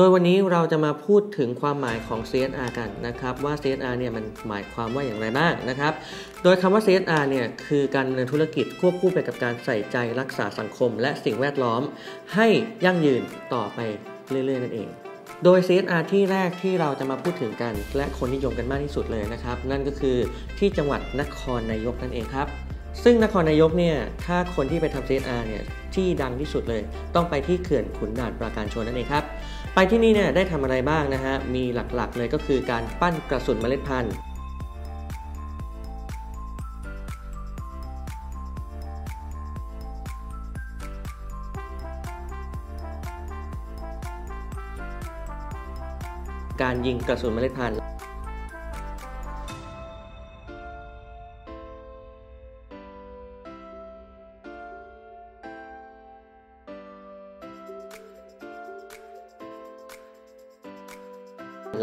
โดยวันนี้เราจะมาพูดถึงความหมายของ CSR กันนะครับว่า CSR เนี่ยมันหมายความว่าอย่างไรบ้างนะครับ โดยคำว่า CSR เนี่ยคือการดำเนินธุรกิจควบคู่ไปกับการใส่ใจรักษาสังคม และสิ่งแวดล้อม ให้ยั่งยืนต่อไปเรื่อยๆนั่นเองโดย CSR ที่แรกที่เราจะมาพูดถึงกัน และคนนิยมกันมากที่สุดเลยนะครับ นั่นก็คือที่จังหวัดนครนายกนั่นเองครับ ซึ่งนครนายกเนี่ยถ้าคนที่ไปทำ CSR เนี่ยที่ดังที่สุดเลย ต้องไปที่เขื่อนขุนด่านปราการชนนั่นเองครับไปที่นี่เนี่ยได้ทำอะไรบ้างนะฮะมีหลักๆเลยก็คือการปั้นกระสุนเมล็ดพันธุ์การยิงกระสุนเมล็ดพันธุ์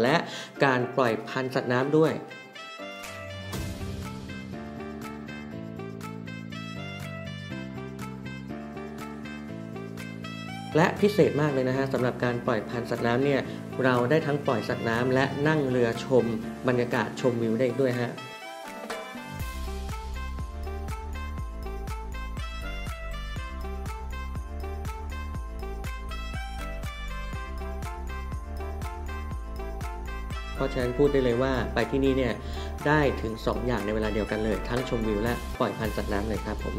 และการปล่อยพันธุ์สัตว์น้ำด้วยและพิเศษมากเลยนะฮะสำหรับการปล่อยพันธุ์สัตว์น้ำเนี่ยเราได้ทั้งปล่อยสัตว์น้ำและนั่งเรือชมบรรยากาศชมวิวได้อีกด้วยฮะ เพราะฉะนั้นพูดได้เลยว่าไปที่นี่เนี่ยได้ถึง 2 อย่างในเวลาเดียวกันเลย ทั้งชมวิวและปล่อยพันธุ์สัตว์น้ำเลยครับผม